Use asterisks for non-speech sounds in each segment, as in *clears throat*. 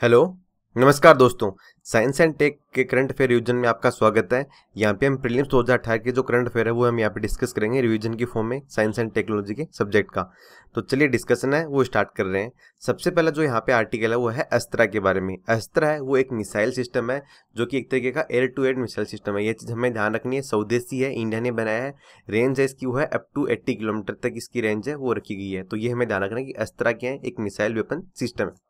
Hello, नमस्कार दोस्तों। Science and tech के करंट अफेयर रिवीजन में आपका स्वागत है। यहाँ पे हम प्रीलिम्स 2018 के जो करंट अफेयर है, वो हम यहाँ पे डिस्कस करेंगे रिवीजन की फॉर्म में साइंस एंड टेक्नोलॉजी के सब्जेक्ट का। तो चलिए डिस्कशन है, वो स्टार्ट कर रहे हैं। सबसे पहला जो यहाँ पे आर्टिकल है, वो है अस्त्रा के बारे में। अस्त्रा है, वो एक मिसाइल सिस्टम है, जो कि एक तरीके का air to air missile system है। ये चीज़ हमें ध्यान रखनी है, स्वदेशी है, इंडिया ने बनाया है। रेंज है इसकी, वो है अप टू एट्टी किलोमीटर तक इसकी रेंज है, वो रखी गई है। तो ये हमें ध्यान रखना है कि अस्त्रा क्या है, एक मिसाइल वेपन सिस्टम है।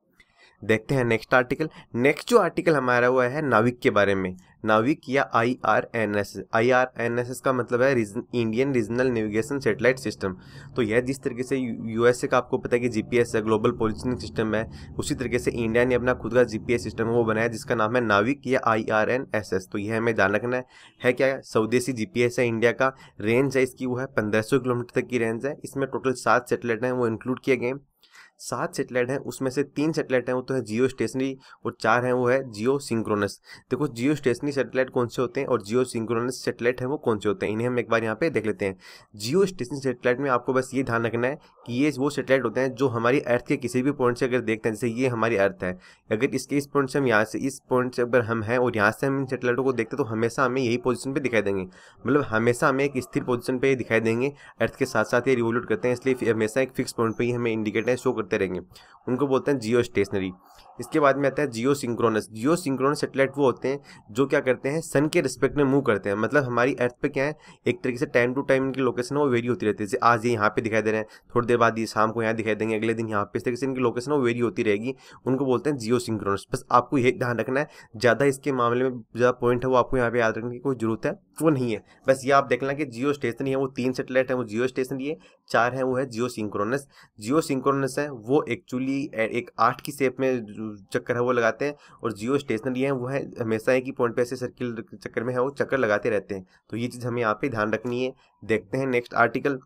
देखते हैं नेक्स्ट आर्टिकल नेक्स्ट जो आर्टिकल हमारा हुआ है नाविक के बारे में। नाविक या I R N S I R N S S का मतलब है Indian regional navigation satellite system तो यह जिस तरीके से यूएसए का आपको पता है कि जीपीएस है ग्लोबल पोजिशनिंग सिस्टम है उसी तरीके से इंडिया ने अपना खुद का जीपीएस सिस्टम वो बनाया जिसका नाम है नाविक या I R N S S तो यह हमें ध्यान रखना है, है क्या स्वदेशी जीपीएस है इंडिया का? रेंज है इसकी वो है पंद्रह किलोमीटर तक की रेंज है। इसमें टोटल सात सेटेलाइट हैं वो इंक्लूड किए गए सात सेटेलाइट हैं, उसमें से तीन सेटेलाइट हैं, वो तो है जियो स्टेशनरी और चार हैं, वो है जियो सिंक्रोनस। देखो, जियो स्टेशनरी सेटेलाइट कौन से होते हैं और जियो सिंक्रोनस सेटेलाइट हैं वो कौन से होते हैं? इन्हें हम एक बार यहाँ पे देख लेते हैं। जियो स्टेशनरी सेटेलाइट में आपको बस ये ध्यान रखना है कि ये वो सेटेलाइट होते हैं जो हमारी अर्थ के किसी भी पॉइंट से अगर देखते हैं, जैसे ये हमारी अर्थ है। अगर इसके इस पॉइंट से हम यहाँ से, इस पॉइंट से अगर हम हैं और यहाँ से हम इन सेटेलाइटों को देखते हैं तो हमेशा हमें यही पोजिशन पर दिखाई देंगे। मतलब हमेशा हमें एक स्थिर पोजिशन पर दिखाई देंगे। अर्थ के साथ साथ ये रिवोल्यूट करते हैं, इसलिए हमेशा एक फिक्स पॉइंट पर ही हमें इंडिकेटर शो करते रहेंगे। उनको बोलते हैं जियो स्टेशनरी। इसके बाद में आता है geosynchronous geosynchronous satellite वो होते हैं जो क्या करते हैं, सन के रिस्पेक्ट में मूव करते हैं। मतलब हमारी अर्थ पे क्या है, एक तरीके से टाइम टू टाइम इनकी लोकेशन वो वेरी होती रहती है। जैसे आज ये यहाँ पे दिखाई दे रहे हैं, थोड़ी देर बाद ये शाम को यहाँ दिखाई देंगे, अगले दिन यहाँ पे इस तरीके से इनकी लोकेशन वो वेरी होती रहेगी। उनको बोलते हैं जियो सिंक्रोनस बस आपको यही ध्यान रखना है, ज़्यादा इसके मामले में ज़्यादा पॉइंट है, वो आपको यहाँ पे याद रखने की कोई ज़रूरत है, वो नहीं है। बस ये आप देख लें कि जियो स्टेशनरी है वो तीन सेटेलाइट है, वो जियो स्टेशनरी है चार है, वो है जियो सिंक्रोनस जियो सिंक्रोनस है, वो एक्चुअली एक आठ की शेप में चक्कर है, वो लगाते हैं और जियो स्टेशनरी है, वो है, हमेशा ही पॉइंट पे ऐसे सर्किल चक्कर में है, वो चक्कर लगाते रहते हैं। तो ये चीज़ हमें यहाँ पे ध्यान रखनी है, देखते हैं नेक्स्ट आर्टिकल।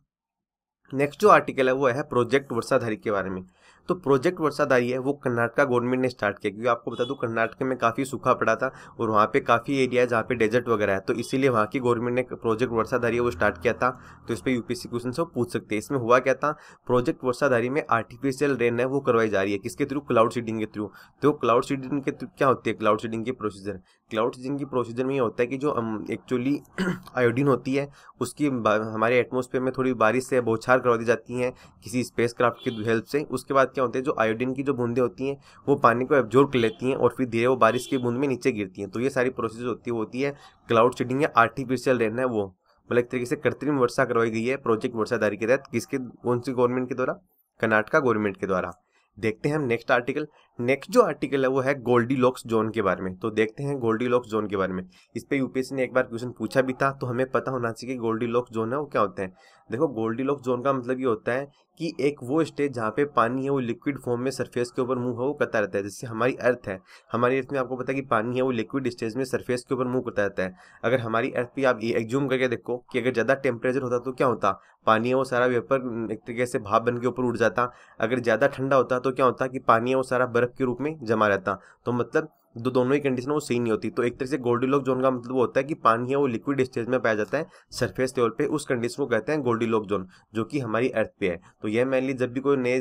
नेक्स्ट जो आर्टिकल है, वो है प्रोजेक्ट वर्षाधारी के बारे में। तो प्रोजेक्ट वर्षाधारी है वो कर्नाटका गवर्नमेंट ने स्टार्ट किया, क्योंकि आपको बता दूँ, कर्नाटक में काफ़ी सूखा पड़ा था और वहाँ पे काफ़ी एरिया है जहाँ पे डेजर्ट वगैरह है तो इसीलिए वहाँ की गवर्नमेंट ने प्रोजेक्ट वर्षाधारी वो स्टार्ट किया था। तो इस पर यूपीसी क्वेश्चन पूछ सकते हैं। इसमें हुआ क्या था, प्रोजेक्ट वर्षाधारी में आर्टिफिशियल रेन है, वो करवाई जा रही है। किसके थ्रू क्लाउड सीडिंग के थ्रू तो क्लाउड सीडिंग के थ्रू क्या होती है? क्लाउड सीडिंग की प्रोसीजर क्लाउड सीडिंग की प्रोसीजर में ये होता है कि जो एक्चुअली *clears throat* आयोडीन होती है, उसकी हमारे एटमोसफेयर में थोड़ी बारिश से बौछार करवा दी जाती हैं किसी स्पेस क्राफ्ट की हेल्प से। उसके बाद क्या होते हैं, जो आयोडीन की जो बूंदें होती हैं, वो पानी को एब्जॉर्व कर लेती हैं और फिर धीरे वो बारिश की बूंद में नीचे गिरती हैं। तो ये सारी प्रोसेस होती होती है। क्लाउड सीडिंग या आर्टिफिशियल रेन है वो। मतलब एक तरीके से कृत्रिम वर्षा करवाई गई है प्रोजेक्ट वर्षाधारी के तहत, किसके, कौन सी गवर्नमेंट के द्वारा? कर्नाटका गवर्नमेंट के द्वारा। देखते हैं हम नेक्स्ट आर्टिकल नेक्स्ट जो आर्टिकल है, वो है गोल्डी लॉक्स जोन के बारे में। तो देखते हैं गोल्डी लॉक्स जोन के बारे में। इस पर यूपीएससी ने एक बार क्वेश्चन पूछा भी था तो हमें पता होना चाहिए कि गोल्डी लॉक्स जोन है, वो क्या होता है। देखो गोल्डी लॉक्स जोन का मतलब ये होता है कि एक वो स्टेज जहाँ पे पानी है, वो लिक्विड फॉर्म में सरफेस के ऊपर मूव है, वो करता रहता है। जैसे हमारी अर्थ है, हमारी अर्थ में आपको पता है कि पानी है, वो लिक्विड स्टेज में सरफेस के ऊपर मूव करता रहता है। अगर हमारी अर्थ पे आप एग्जूम करके देखो कि अगर ज़्यादा टेम्परेचर होता तो क्या होता? पानी है, वो सारा वेपर एक तरीके से भाप बन के ऊपर उड़ जाता। अगर ज़्यादा ठंडा होता तो क्या होता कि पानी है, वो सारा के रूप में जमा रहता। तो मतलब दो, दोनों ही कंडीशन वो सही नहीं होती। तो एक तरह से गोल्डी लॉक जोन का मतलब वो होता है कि पानी है, वो लिक्विड स्टेज में पाया जाता है सरफेस लेवल पे उस कंडीशन को कहते हैं गोल्डी लॉक जोन जो कि हमारी अर्थ पे है। तो यह मेनली जब भी कोई नए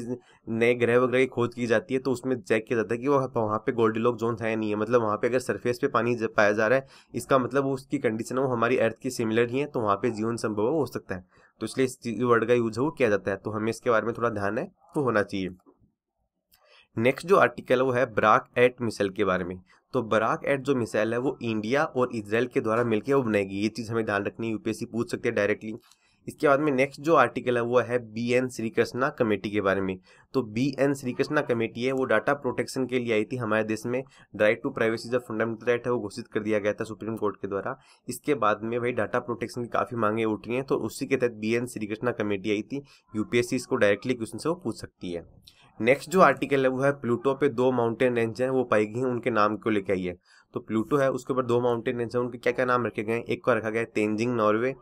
नए ग्रह वगैरह की खोज की जाती है तो उसमें चेक किया जाता है कि वो वहाँ पे गोल्डी लॉक जोन है नहीं है। मतलब वहाँ पे अगर सरफेस पे पानी पाया जा रहा है, इसका मतलब उसकी कंडीशन वो हमारी अर्थ की सिमिलर ही है तो वहाँ पे जीवन संभव हो सकता है। तो इसलिए इस वर्ड का यूज़ है, वो किया जाता है। तो हमें इसके बारे में थोड़ा ध्यान है वो होना चाहिए। नेक्स्ट जो आर्टिकल है वो है ब्राक एट मिसाइल के बारे में। तो बराक एट जो मिसाइल है वो इंडिया और इसराइल के द्वारा मिलकर वो बनाएगी ये चीज़ हमें ध्यान रखनी है यूपीएससी पूछ सकते हैं डायरेक्टली इसके बाद में नेक्स्ट जो आर्टिकल है वो है B N Shri Krishna committee के बारे में। तो B N Shri Krishna committee है, वो डाटा प्रोटेक्शन के लिए आई थी हमारे देश में। राइट टू प्राइवेसी जो फंडामेंटल राइट है, वो घोषित कर दिया गया था सुप्रीम कोर्ट के द्वारा। इसके बाद में भाई डाटा प्रोटेक्शन की काफ़ी मांगे उठ रही हैं तो उसी के तहत B N Shri Krishna committee आई थी। यूपीएससी इसको डायरेक्टली क्वेश्चन से वो पूछ सकती है। नेक्स्ट जो आर्टिकल है, वो है प्लूटो पे दो माउंटेन रेंज हैं, वो पाई गई हैं, उनके नाम को लेके आई है। तो प्लूटो है, उसके ऊपर दो माउंटेन रेंज हैं, उनके क्या क्या नाम रखे गए हैं? एक का रखा गया है तेंजिंग नॉर्वे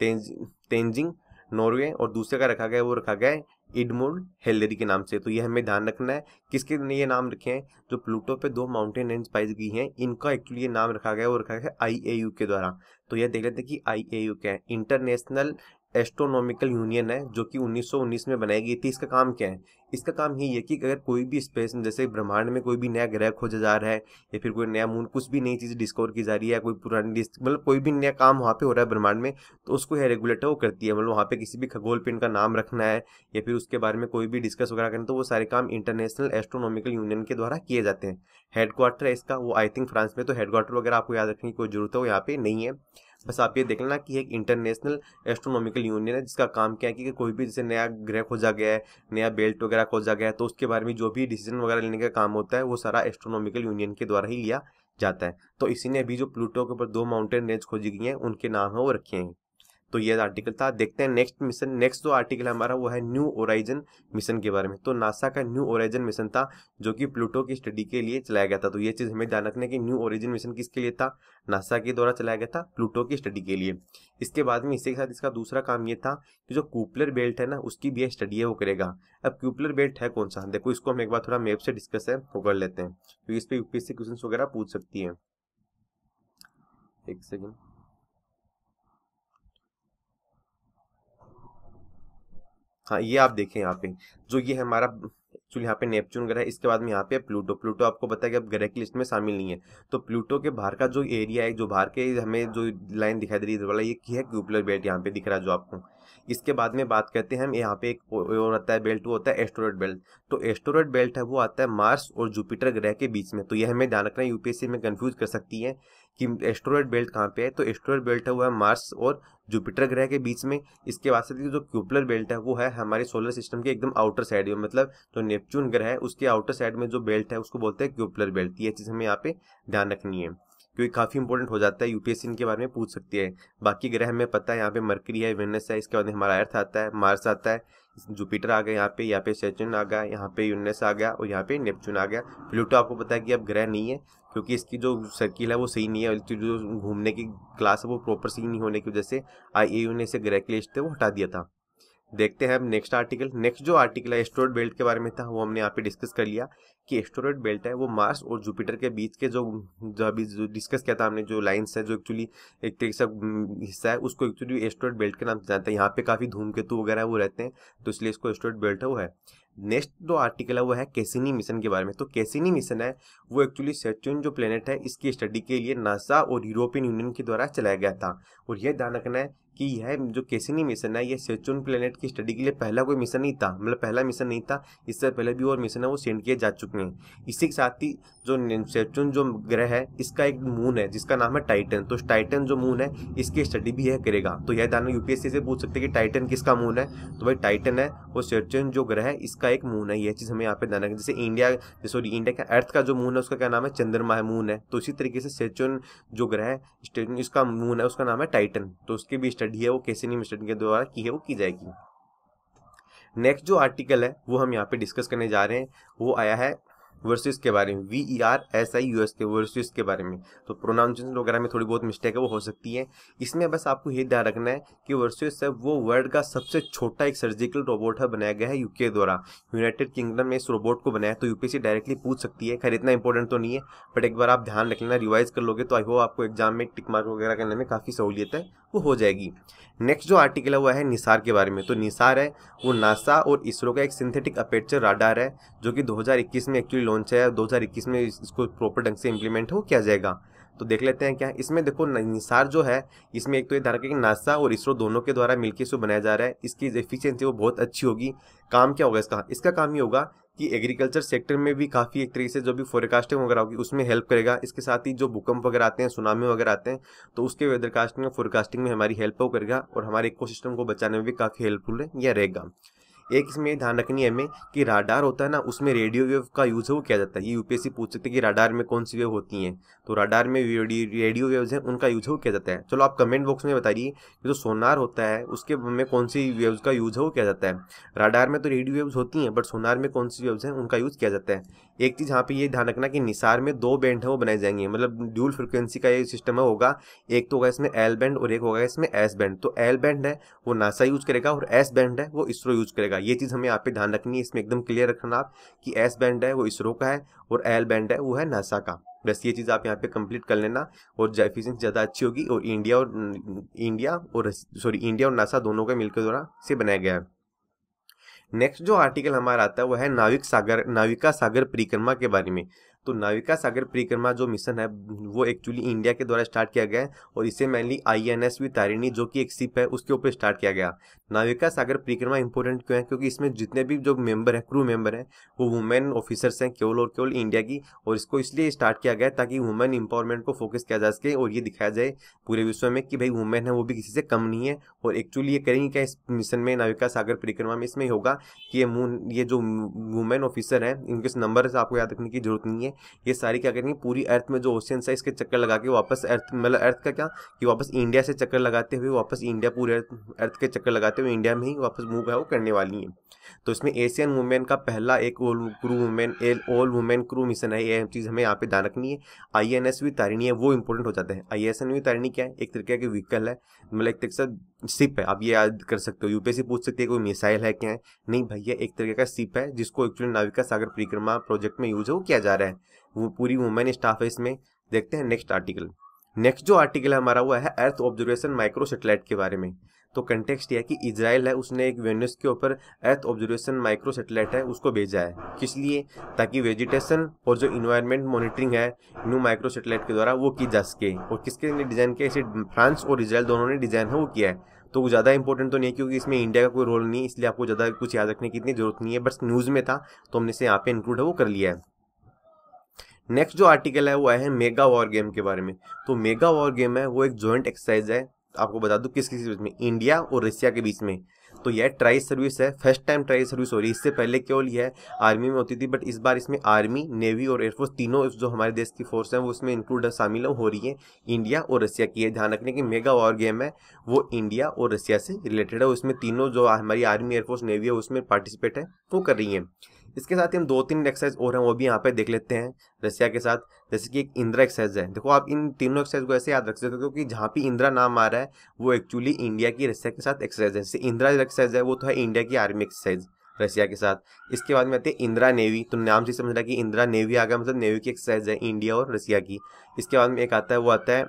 तेंजिंग नॉर्वे और दूसरे का रखा गया है, वो रखा गया है इडमोल हेलरी के नाम से। तो ये हमें ध्यान रखना है, किसके ने ये नाम रखे हैं? जो प्लूटो पे दो माउंटेन रेंज पाई गई हैं, इनका एक्चुअली ये नाम रखा गया है, वो रखा गया है आई ए यू के द्वारा। तो यह देख लेते हैं कि आई ए यू क्या है। इंटरनेशनल एस्ट्रोनॉमिकल यूनियन है, जो कि 1919 में बनाई गई थी। इसका काम क्या है? इसका काम यही है कि अगर कोई भी स्पेस में जैसे ब्रह्मांड में कोई भी नया ग्रह खोजा जा रहा है, या फिर कोई नया मून कुछ भी नई चीज़ डिस्कवर की जा रही है कोई पुरानी मतलब कोई भी नया काम वहाँ पे हो रहा है ब्रह्मांड में तो उसको यह रेगुलेटर वो करती है। मतलब वहाँ पे किसी भी खगोल पिंड का नाम रखना है, या फिर उसके बारे में कोई भी डिस्कस वगैरह करना तो वो सारे काम इंटरनेशनल एस्ट्रोनॉमिकल यूनियन के द्वारा किए जाते हैं। हेडक्वार्टर है इसका, वो आई थिंक फ्रांस में तो हेडक्वार्टर वगैरह आपको याद रखने की कोई ज़रूरत है वो यहाँ पे नहीं है। बस आप ये देख लेना कि एक इंटरनेशनल एस्ट्रोनॉमिकल यूनियन है, जिसका काम क्या है कि कोई भी जैसे नया ग्रह खोजा गया है, नया बेल्ट वगैरह खोजा गया है तो उसके बारे में जो भी डिसीज़न वगैरह लेने का काम होता है, वो सारा एस्ट्रोनॉमिकल यूनियन के द्वारा ही लिया जाता है। तो इसी ने अभी जो प्लूटो के ऊपर दो माउंटेन रेंज खोजी गई हैं, उनके नाम है, वो रखे हैं। तो ये आर्टिकल था। देखते हैं नेक्स्ट मिशन नेक्स्ट जो आर्टिकल है हमारा, वो है न्यू ओराइजन मिशन के बारे में। तो नासा का न्यू ओराइजन मिशन था, जो कि प्लूटो की स्टडी के लिए चलाया गया था। तो ये चीज़ हमें ध्यान रखने की न्यू ओरिजिन मिशन किसके लिए था? नासा के द्वारा चलाया गया था, प्लूटो की स्टडी के लिए। इसके बाद में इसी के साथ इसका दूसरा काम ये था कि जो कूपलर बेल्ट है ना, उसकी भी स्टडी है, वो करेगा। अब क्यूपलर बेल्ट है कौन सा? देखो, इसको हम एक बार थोड़ा मैप से डिस्कस है, वो कर लेते हैं। क्योंकि इस पर यूपीएससी क्वेश्चन वगैरह पूछ सकती है। एक सेकेंड हाँ ये आप देखें यहाँ पे, जो ये हमारा एक्चुअली यहाँ पे नेपच्यून ग्रह इसके बाद में यहाँ पे प्लूटो प्लूटो आपको है कि अब ग्रह की लिस्ट में शामिल नहीं है। तो प्लूटो के बाहर का जो एरिया है, जो बाहर के हमें जो लाइन दिखाई दे रही है वाला, ये है, क्यूपलर बेल्ट यहाँ पे दिख रहा है जो आपको। इसके बाद में बात करते हैं हम, यहाँ पे एक और आता है बेल्ट, वो होता है एस्टोरेट बेल्ट। तो एस्टोरेट बेल्ट है, वो आता है मार्स और जुपिटर ग्रह के बीच में। तो ये हमें ध्यान रखना है, यूपीएससी में कन्फ्यूज़ कर सकती है कि एस्ट्रॉयड बेल्ट कहाँ पे है? तो एस्ट्रॉयड बेल्ट है, वो है मार्स और जुपिटर ग्रह के बीच में। इसके बाद से जो क्यूपलर बेल्ट है, वो है हमारे सोलर सिस्टम के एकदम आउटर साइड में मतलब जो नेपच्यून ग्रह है, उसके आउटर साइड में जो बेल्ट है, उसको बोलते हैं क्यूपलर बेल्ट। ये चीज़ हमें यहाँ पे ध्यान रखनी है। क्योंकि काफ़ी इंपॉर्टेंट हो जाता है यूपीएससी इनके बारे में पूछ सकती है। बाकी ग्रह हमें पता है, यहाँ पे मरकरी है वेनस है, इसके बाद हमारा अर्थ आता है मार्स आता है जुपिटर आ गया यहाँ पे यहाँ पे सेचुन आ गया, यहाँ पे यूनस आ गया और यहाँ पे नेपचून आ गया। प्लूटो आपको पता है कि अब ग्रह नहीं है, क्योंकि इसकी जो सर्किल है वो सही नहीं है जो घूमने की क्लास है वो प्रॉपर सही नहीं होने की वजह से आई ए ने इसे ग्रह के लिस्ट थे वो हटा दिया था। देखते हैं अब नेक्स्ट आर्टिकल नेक्स्ट जो आर्टिकल है एस्ट्रोइड बेल्ट के बारे में था, वो हमने यहाँ पे डिस्कस कर लिया कि एस्ट्रोइड बेल्ट है, वो मार्स और जुपिटर के बीच के जो जो अभी जो डिस्कस किया था हमने, जो लाइंस है, जो एक्चुअली एक तरीके से हिस्सा है, उसको एक्चुअली एस्ट्रोइड बेल्ट के नाम से जानते हैं। यहाँ पे काफ़ी धूमकेतु वगैरह वो रहते हैं तो इसलिए इसको एस्ट्रोइड बेल्ट है, वो है। नेक्स्ट जो आर्टिकल है, वो है कैसिनी मिशन के बारे में। तो कैसिनी मिशन है, वो एक्चुअली सेचुन जो प्लेनेट है, इसकी स्टडी के लिए नासा और यूरोपियन यूनियन के द्वारा चलाया गया था। और यह ध्यान रखना है कि यह जो कैसिनी मिशन है यह सेचुन प्लेनेट की स्टडी के लिए पहला कोई मिशन नहीं था। मतलब पहला मिशन नहीं था, इससे पहले भी और मिशन है, वो सेंड किए जा चुके हैं। इसी के साथ ही जो सेचुन जो ग्रह है, इसका एक मून है, जिसका नाम है टाइटन। तो टाइटन जो मून है, इसकी स्टडी भी यह करेगा। तो यह ध्यान यूपीएससी से पूछ सकते हैं कि टाइटन किसका मून है। तो भाई टाइटन है और सेचुन जो ग्रह है, इसका एक मून है। यह चीज़ हमें यहाँ पे रखें जैसे इंडिया, सॉरी, इंडिया का अर्थ का जो मून है, उसका क्या नाम है? चंद्रमा है, मून है। तो इसी तरीके से सेचुन जो ग्रह है इसका मून है, उसका नाम है टाइटन। तो उसकी भी स्टडी है वो कैसे नहीं स्टडी के द्वारा की है, वो की जाएगी। नेक्स्ट जो आर्टिकल है, वो हम यहाँ पे डिस्कस करने जा रहे हैं, वो आया है वर्सेस के बारे में V E R S I U S के वर्सेस के बारे में। तो प्रोनाउंसिएशन वगैरह में थोड़ी बहुत मिस्टेक है, वो हो सकती है। इसमें बस आपको ये ध्यान रखना है कि वर्सेस है, वो वर्ल्ड का सबसे छोटा एक सर्जिकल रोबोट है, बनाया गया है यूके द्वारा। यूनाइटेड किंगडम में इस रोबोट को बनाया तो यूपीसी डायरेक्टली पूछ सकती है। खैर, इतना इंपॉर्टेंट तो नहीं है बट एक बार आप ध्यान रख लेना रिवाइज कर लोगे तो आई होप आपको एग्ज़ाम में टिक मार्क वगैरह करने में काफ़ी सहूलियत है, वो हो जाएगी। नेक्स्ट जो आर्टिकल है, वो है निसार के बारे में। तो निसार है, वो नासा और इसरो का एक सिंथेटिक अपेचर राडार है, जो कि 2021 में एक्चुअली लॉन्च है 2021 में इसको प्रॉपर ढंग से इम्प्लीमेंट हो, किया जाएगा? तो देख लेते हैं क्या, इसमें देखो निसार जो है, इसमें एक तो ये कि नासा और इसरो दोनों के द्वारा मिलकर इसको बनाया जा रहा है, इसकी एफिशिएंसी वो बहुत अच्छी होगी। काम क्या होगा इसका? इसका काम ये होगा कि एग्रीकल्चर सेक्टर में भी काफ़ी एक तरीके से जो भी फोरकास्टिंग वगैरह होगी, उसमें हेल्प करेगा। इसके साथ ही जो भूकंप वगैरह आते हैं सुनामी वगैरह आते हैं तो उसके वेदरकास्टिंग और फोरकास्टिंग में हमारी हेल्प करेगा और हमारे इको को बचाने में भी काफ़ी हेल्पफुल है यह रहेगा। एक इसमें ध्यान रखनी है हमें कि राडार होता है ना, उसमें रेडियो वेव का यूज़ है, वो किया जाता है। ये यूपीएससी पूछ सकते हैं कि राडार में कौन सी वेव होती हैं। तो राडार में रेडियो वेव्स हैं, उनका यूज़ है, वो किया जाता है। चलो आप कमेंट बॉक्स में बताइए कि जो सोनार होता है, उसके में कौन सी वेव्स का यूज़ है, वो किया जाता है। राडार में तो रेडियो वेव्स होती हैं बट सोनार में कौन सी वेव्स हैं, उनका यूज़ किया जाता है। एक चीज़ यहाँ पे ये ध्यान रखना कि निसार में दो बैंड है, वो बनाए जाएँगे। मतलब ड्यूल फ्रिक्वेंसी का ये सिस्टम है, होगा। एक तो होगा इसमें एल बैंड और एक होगा इसमें एस बैंड तो एल बैंड है, वो नासा यूज़ करेगा और एस बैंड है, वो इसरो यूज़ करेगा। ये चीज़ हमें यहाँ पे ध्यान रखनी है, इसमें एकदम क्लियर रखना आप कि एस बैंड है, वो इसरो का है और एल बैंड है, वो है नासा का। बस ये चीज़ आप यहाँ पे कंप्लीट कर लेना और एफिशिएंसी ज़्यादा अच्छी होगी और इंडिया और इंडिया और सॉरी इंडिया और नासा दोनों के मिलकर द्वारा से बनाया गया है। नेक्स्ट जो आर्टिकल हमारा आता है, वो है नाविक सागर, नाविका सागर परिक्रमा के बारे में। तो नाविका सागर परिक्रमा जो मिशन है, वो एक्चुअली इंडिया के द्वारा स्टार्ट किया गया है और इसे mainly I N S V Tarini जो कि एक शिप है, उसके ऊपर स्टार्ट किया गया। नाविका सागर परिक्रमा इंपॉर्टेंट क्यों है? क्योंकि इसमें जितने भी जो मेंबर हैं क्रू मेंबर हैं, वो वुमेन ऑफिसर्स हैं, केवल और केवल इंडिया की और इसको इसलिए स्टार्ट किया गया ताकि वुमेन इंपावरमेंट को फोकस किया जा सके और ये दिखाया जाए पूरे विश्व में कि भाई वुमेन है, वो भी किसी से कम नहीं है और एक्चुअली ये करेंगे क्या इस मिशन में नाविका सागर परिक्रमा में? इसमें होगा कि ये ये जो वुमेन ऑफिसर हैं, इनके नंबर आपको याद रखने की ज़रूरत नहीं है। ये सारी क्या करेंगे, पूरी अर्थ में जो ओशियंस है, इसके चक्कर लगा के वापस अर्थ मतलब अर्थ का क्या, कि वापस इंडिया से चक्कर लगाते हुए, वापस इंडिया पूरे अर्थ के चक्कर लगाते हुए इंडिया में ही वापस मूव है, वो करने वाली है। तो इसमें एशियन वुमेन का पहला एक crew women all all women crew mission है, ये चीज़ हमें यहाँ पे ध्यान रखनी है। I N S V Tarini है, वो इंपॉर्टेंट हो जाता है। I S N V Tarini क्या है? एक तरीके की व्हीकल है मतलब एक तरीके से सिप है, आप ये याद कर सकते हो। यूपीएससी पूछ सकती है कोई मिसाइल है क्या? है नहीं भैया, एक तरीके का सिप है, जिसको एक्चुअली नाविका सागर परिक्रमा प्रोजेक्ट में यूज़ है, वो किया जा रहा है। वो पूरी वुमेन स्टाफ है इसमें। देखते हैं नेक्स्ट आर्टिकल। नेक्स्ट जो आर्टिकल हमारा, वो है अर्थ ऑब्जर्वेशन माइक्रो सेटेलाइट के बारे में। तो कंटेक्स्ट यह कि इसराइल है, उसने एक वेन्यूस के ऊपर अर्थ ऑब्जर्वेशन माइक्रो सेटेलाइट है, उसको भेजा है। किस लिए? ताकि वेजिटेशन और जो इन्वायरमेंट मॉनिटरिंग है न्यू माइक्रो सेटेलाइट के द्वारा वो की जा सके। और किसके ने डिज़ाइन किया इसे फ्रांस और इसराइल दोनों ने डिज़ाइन है, वो किया है। तो ज़्यादा इंपॉर्टेंट तो नहीं है, क्योंकि इसमें इंडिया का कोई रोल नहीं इसलिए आपको ज़्यादा कुछ याद रखने की इतनी ज़रूरत नहीं है, बस न्यूज़ में था तो हमने इसे यहाँ पे इंक्लूड है, वो कर लिया है। नेक्स्ट जो आर्टिकल है, वो है मेगा वॉर गेम के बारे में। तो मेगा वॉर गेम है, वो एक जॉइंट एक्सरसाइज है आपको बता दूँ किस किस बीच में, इंडिया और रशिया के बीच में। तो यह ट्राई सर्विस है, फ़र्स्ट टाइम ट्राई सर्विस हो रही है। इससे पहले केवल यह आर्मी में होती थी, बट इस बार इसमें आर्मी, नेवी और एयरफोर्स तीनों जो हमारे देश की फोर्स है, वो उसमें इंक्लूड शामिल हो रही है, इंडिया और रशिया की। है ध्यान रखने की मेगा वॉर गेम है, वो इंडिया और रशिया से रिलेटेड है उसमें तीनों जो हमारी आर्मी एयरफोर्स नेवी है उसमें पार्टिसिपेट है, वो कर रही है। इसके साथ ही हम दो तीन एक्सरसाइज और हैं, वो भी यहाँ पे देख लेते हैं रसिया के साथ। जैसे कि एक इंदिरा एक्सरसाइज है। देखो, आप इन तीनों एक्सरसाइज को ऐसे याद रख सकते हो क्योंकि जहाँ भी इंदिरा नाम आ रहा है, वो एक्चुअली इंडिया की रशिया के साथ एक्सरसाइज है। जैसे इंदिरा एक्सरसाइज है, वो तो है इंडिया की आर्मी एक्सरसाइज रशिया के साथ। इसके बाद में आती है इंदिरा नेवी तो नाम से समझ रहा है कि इंदिरा नेवी आ गया मतलब नेवी की एक्सरसाइज है इंडिया और रशिया की। इसके बाद में एक आता है, वो आता है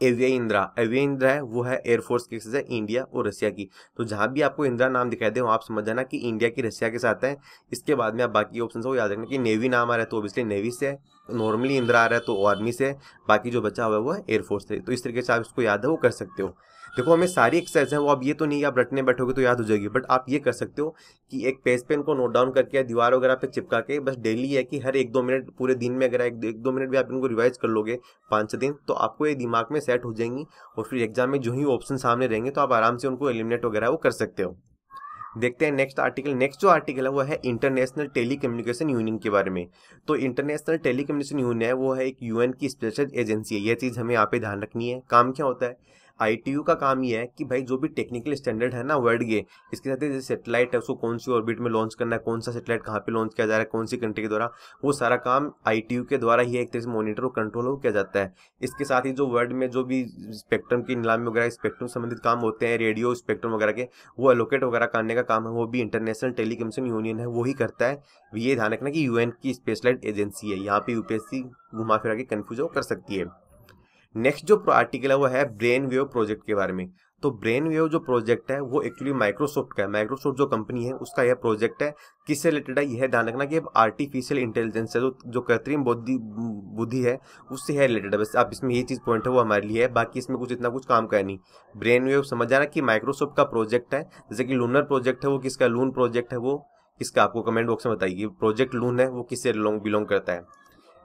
एविया इंदिरा एविया इंदिरा है, वो है एयरफोर्स की है इंडिया और रशिया की। तो जहाँ भी आपको इंदिरा नाम दिखाई दे वहाँ आप समझ जाना कि इंडिया की रशिया के साथ है। इसके बाद में आप बाकी ऑप्शन को याद रखना कि नेवी नाम आ रहा है तो ऑब्वियसली नेवी से है। नॉर्मली इंदिरा आ रहा है तो आर्मी से बाकी जो बचा हुआ है, वो है एयरफोर्स से। तो इस तरीके से आप इसको याद है, वो कर सकते हो। देखो हमें सारी एक्सरसाइज है वो अब ये तो नहीं आप रटने बैठोगे तो याद हो जाएगी बट आप ये कर सकते हो कि एक पेज पेन को नोट डाउन करके दीवार वगैरह पे चिपका के बस डेली है कि हर एक दो मिनट पूरे दिन में अगर एक, एक दो मिनट भी आप इनको रिवाइज कर लोगे पाँच छः दिन तो आपको ये दिमाग में सेट हो जाएँगी और फिर एग्ज़ाम में जो ही ऑप्शन सामने रहेंगे तो आप आराम से उनको एलिमिनेट वगैरह वो कर सकते हो। देखते हैं नेक्स्ट आर्टिकल नेक्स्ट जो आर्टिकल है वो है इंटरनेशनल टेली कम्युनिकेशन यूनियन के बारे में। तो इंटरनेशनल टेली कम्युनिकेशन यूनियन है वो है एक यूएन की स्पेशल एजेंसी है यह चीज़ हमें यहाँ पे ध्यान रखनी है। काम क्या होता है? ITU का काम ये है कि भाई जो भी टेक्निकल स्टैंडर्ड है ना वर्ल्ड के, इसके साथ जैसे सेटेलाइट है, उसको कौन सी ऑर्बिट में लॉन्च करना है, कौन सा सेटेलाइट कहाँ पे लॉन्च किया जा रहा है, कौन सी कंट्री के द्वारा, वो सारा काम ITU के द्वारा ही एक तरह से मॉनिटर और कंट्रोल हो किया जाता है। इसके साथ ही जो वर्ल्ड में जो भी स्पेक्ट्रम की नीलामी वगैरह स्पेक्ट्रम संबंधित काम होते हैं रेडियो स्पेक्ट्रम वगैरह के, वो एलोकेट वगैरह करने का काम है, वो भी इंटरनेशनल टेलीकम्युनिकेशन यूनियन है, वो ही करता है। ये ध्यान रखना कि यूएन की स्पेशलाइट एजेंसी है, यहाँ पे यूपीएससी घुमा फिरा के कन्फ्यूज़ कर सकती है। नेक्स्ट जो आर्टिकल है, वो है ब्रेन वेव प्रोजेक्ट के बारे में। तो ब्रेन वेव जो प्रोजेक्ट है, वो एक्चुअली माइक्रोसॉफ्ट का है। माइक्रोसॉफ्ट जो कंपनी है, उसका यह प्रोजेक्ट है, किससे रिलेटेड है, यह ध्यान रखना कि आर्टिफिशियल इंटेलिजेंस है जो जो कृत्रिम बुद्धि बुद्धि है, उससे है रिलेटेड है। बस आप इसमें ये चीज़ पॉइंट है, वो हमारे लिए है, बाकी इसमें कुछ इतना कुछ काम का नहीं। ब्रेन वेव समझ जाना कि माइक्रोसॉफ्ट का प्रोजेक्ट है, जैसे कि लूनर प्रोजेक्ट है, वो किसका लून प्रोजेक्ट है, वो किसका, आपको कमेंट बॉक्स में बताइए। प्रोजेक्ट लून है, वो किससे बिलोंग करता है।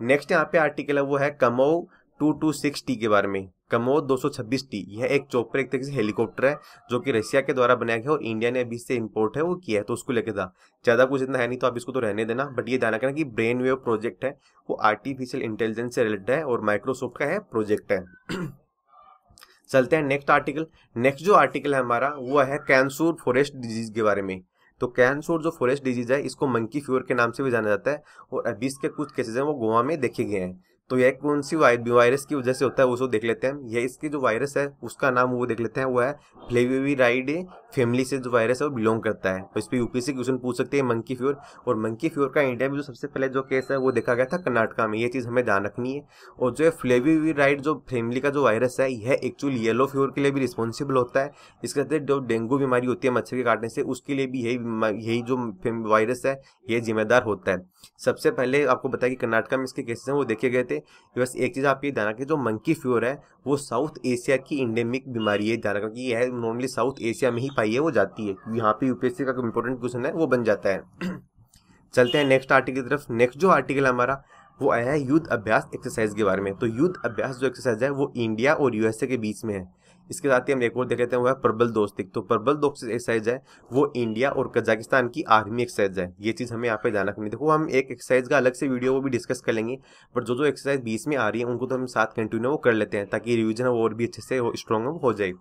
नेक्स्ट यहाँ पे आर्टिकल है, वो है कमो टू टू सिक्स टी के बारे में। कमोद 226 टी, यह एक चोपर एक तरीके से हेलीकॉप्टर है, जो कि रशिया के द्वारा बनाया गया और इंडिया ने अभी से इंपोर्ट है, वो किया है तो उसको लेके था। ज़्यादा कुछ इतना है नहीं तो आप इसको तो रहने देना बट ये ध्यान रखना कि ब्रेन वेव प्रोजेक्ट है, वो आर्टिफिशियल इंटेलिजेंस से रिलेटेड है और माइक्रोसॉफ्ट का है प्रोजेक्ट *clears throat* है। चलते हैं नेक्स्ट आर्टिकल नेक्स्ट जो आर्टिकल है हमारा, वो है कैंसूर फॉरेस्ट डिज़ीज़ के बारे में। तो कैंसूर जो फॉरेस्ट डिज़ीज़ है, इसको मंकी फ्यूर के नाम से भी जाना जाता है और अभी इसके कुछ केसेज हैं, वो गोवा में देखे गए हैं। तो यह कौन सी वायरस की वजह से होता है उसको देख लेते हैं यह इसकी जो वायरस है, उसका नाम वो देख लेते हैं, वो है फ्लेविराइड फैमिली से जो वायरस है, वो बिलोंग करता है। तो इस पर यूपीसी क्वेश्चन पूछ सकते हैं मंकी फ्योर और मंकी फ्योर का इंडिया में जो सबसे पहले जो केस है, वो देखा गया था कर्नाटका में। ये चीज़ हमें ध्यान रखनी है। और जो फ्लेविराइड जो फैमिली का जो वायरस है, यह एक्चुअली येलो फ्योर के लिए भी रिस्पॉन्सिबल होता है। इसके साथ जो डेंगू बीमारी होती है मच्छर के काटने से, उसके लिए भी यही यही जो वायरस है ये जिम्मेदार होता है। सबसे पहले आपको बताया कि कर्नाटका में इसके केसेस हैं, वो देखे गए थे। बस एक चीज़ आप ये ध्यान रखें जो मंकी फ्यूर है, वो साउथ एशिया की इंडेमिक बीमारी है ध्यान रखें कि यह नॉर्मली साउथ एशिया में ही पाई है, वो जाती है। यहाँ पे यूपीएससी का इंपॉर्टेंट क्वेश्चन है, वो बन जाता है। *clears throat* चलते हैं नेक्स्ट आर्टिकल की तरफ़। नेक्स्ट जो आर्टिकल हमारा, वो आया है युद्ध अभ्यास एक्सरसाइज के बारे में। तो युद्ध अभ्यास जो एक्सरसाइज है, वो इंडिया और यूएसए के बीच में है। इसके साथ ही हम एक और देख लेते हैं वह प्रबल दोस्तिक तो प्रबल दोस्त एक्सरसाइज है वो इंडिया और कजाकिस्तान की आर्मी एक्सरसाइज है ये चीज़ हमें यहाँ पे जाना करनी देखो, हम एक एक्सरसाइज का अलग से वीडियो वो भी डिस्कस कर लेंगे पर जो जो एक्सरसाइज बीस में आ रही है, उनको तो हम साथ कंटिन्यू वो कर लेते हैं, ताकि रिविजन और भी अच्छे से स्ट्रॉन्ग हो जाए।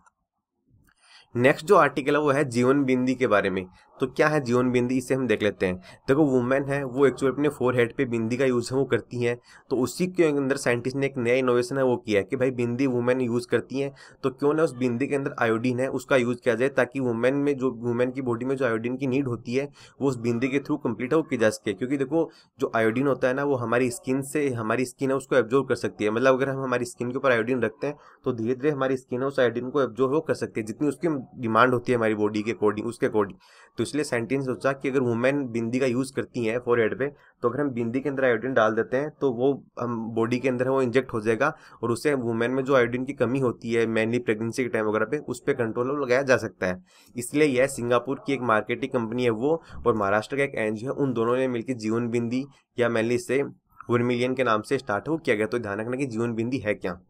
नेक्स्ट जो आर्टिकल है, वो है जीवन बिंदी के बारे में। तो क्या है जीवन बिंदी इसे हम देख लेते हैं। देखो, वुमेन है, वो एक्चुअली अपने फोर हेड पे बिंदी का यूज़ है, वो करती हैं। तो उसी के अंदर साइंटिस्ट ने एक नया इनोवेशन है, वो किया है कि भाई बिंदी वुमेन यूज़ करती हैं। तो क्यों ना उस बिंदी के अंदर आयोडीन है, उसका यूज़ किया जाए, ताकि वुमेन में जो वुमेन की बॉडी में जो आयोडीन की नीड होती है, वो उस बिंदी के थ्रू कंप्लीट हो की जा सके। क्योंकि देखो, जो आयोडीन होता है ना, वो हमारी स्किन से, हमारी स्किन है, उसको एब्जॉर्व कर सकती है। मतलब अगर हम हमारी स्किन के ऊपर आयोडीन रखते हैं तो धीरे धीरे हमारी स्किन है, उस आयोडीन को एब्जॉर्व कर सकती है। जितनी उसकी डिमांड होती है हमारी बॉडी के अकॉर्डिंग उसके अकॉर्डिंग तो इसलिए साइंटिस्ट सोचा कि अगर वुमेन बिंदी का यूज़ करती हैं फोर हेड पे तो अगर हम बिंदी के अंदर आयोडीन डाल देते हैं तो वो हम बॉडी के अंदर वो इंजेक्ट हो जाएगा और उससे वुमेन में जो आयोडीन की कमी होती है मेनली प्रेगनेंसी के टाइम वगैरह पे, उस पर कंट्रोल लगाया जा सकता है। इसलिए यह सिंगापुर की एक मार्केटिंग कंपनी है वो और महाराष्ट्र का एक एनजीओ है, उन दोनों ने मिलकर जीवन बिंदी, या मेनली इसे वर्मिलियन के नाम से स्टार्ट हो किया गया। तो ध्यान रखना कि जीवन बिंदी है क्या।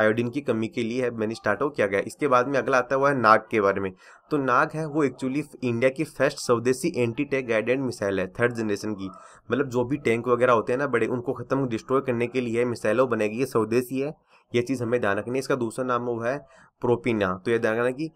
आयोडीन की कमी के लिए है मैंने स्टार्ट किया गया। इसके बाद में अगला आता हुआ है नाग के बारे में। तो नाग है वो एक्चुअली इंडिया की फ़र्स्ट स्वदेशी एंटी टैंक गाइडेड मिसाइल है थर्ड जनरेशन की। मतलब जो भी टैंक वगैरह होते हैं ना बड़े, उनको खत्म डिस्ट्रॉय करने के लिए मिसाइलों बनेगी ये स्वदेशी है। ये चीज़ हमें ध्यान रखनी है। इसका दूसरा नाम वो है प्रोपिना तो ये ध्यान रखना कि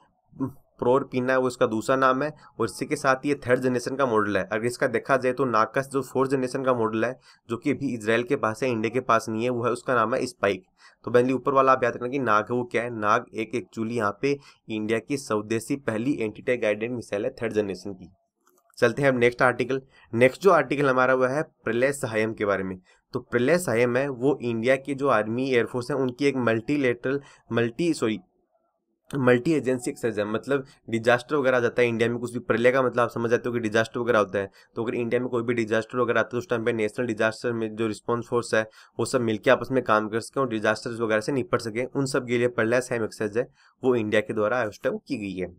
प्रोर पीना है, वो इसका दूसरा नाम है और इसी के साथ ये थर्ड जनरेशन का मॉडल है। अगर इसका देखा जाए तो नाकस जो फोर्थ जनरेशन का मॉडल है, जो कि अभी इसराइल के पास है इंडिया के पास नहीं है, वो है, उसका नाम है स्पाइक तो पहले ऊपर वाला आप याद रखना कि नाग वो क्या है? नाग एक एक्चुअली यहाँ पे इंडिया की स्वदेशी पहली एंटीटे गाइडेड मिसाइल है थर्ड जनरेशन की। चलते हैं अब नेक्स्ट आर्टिकल नेक्स्ट जो आर्टिकल हमारा वो है प्रलय सहायम के बारे में। तो प्रलय सहायम है, वो इंडिया की जो आर्मी एयरफोर्स है, उनकी एक multilateral multi sorry multi agency exercise है मतलब डिजास्टर वगैरह आ जाता है इंडिया में, कुछ भी प्रलय का मतलब आप समझ जाते हो कि डिजास्टर वगैरह होता है। तो अगर इंडिया में कोई भी डिजास्टर वगैरह आता है तो उस टाइम पे नेशनल डिजास्टर में जो रिस्पॉन्स फोर्स है, वो सब मिलकर आपस में काम कर सके और डिजास्टर वगैरह से निपट सके, उन सब के लिए प्रलय सैम एक्सरसाइज है, वो इंडिया के द्वारा आयोजित की गई है।